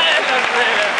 Vai,